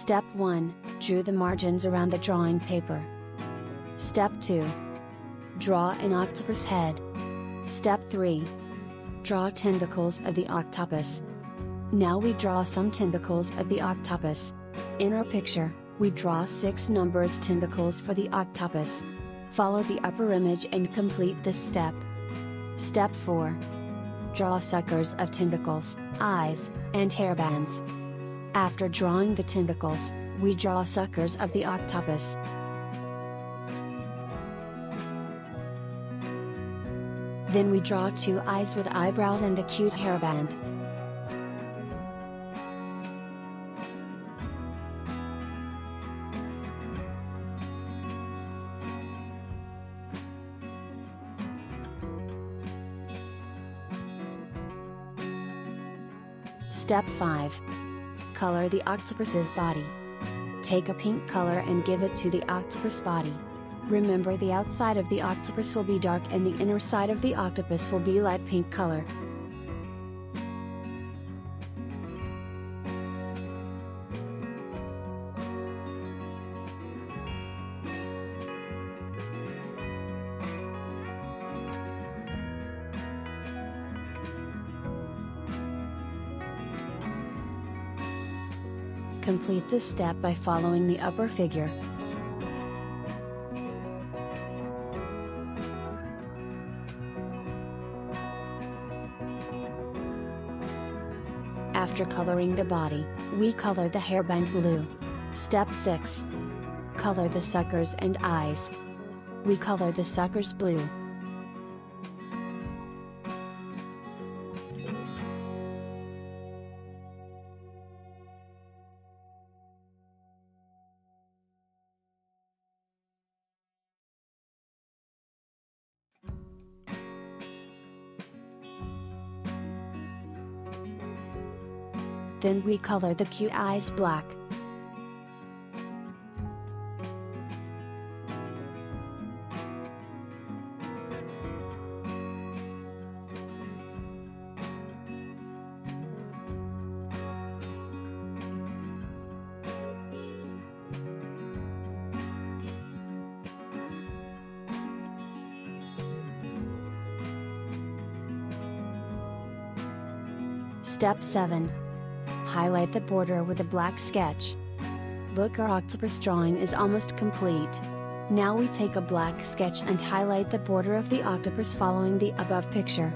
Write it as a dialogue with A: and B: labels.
A: Step 1 Drew the margins around the drawing paper. Step 2 Draw an octopus head. Step 3 Draw tentacles of the octopus. Now we draw some tentacles of the octopus. In our picture, we draw 6 numbers tentacles for the octopus. Follow the upper image and complete this step. Step 4 Draw suckers of tentacles, eyes, and hairbands. After drawing the tentacles, we draw suckers of the octopus. Then we draw two eyes with eyebrows and a cute hairband. Step 5. Color the octopus's body. Take a pink color and give it to the octopus body. Remember the outside of the octopus will be dark and the inner side of the octopus will be light pink color. Complete this step by following the upper figure. After coloring the body, we color the hairband blue. Step 6. Color the suckers and eyes. We color the suckers blue. Then we color the cute eyes black. Step 7. Highlight the border with a black sketch. Look our octopus drawing is almost complete. Now we take a black sketch and highlight the border of the octopus following the above picture.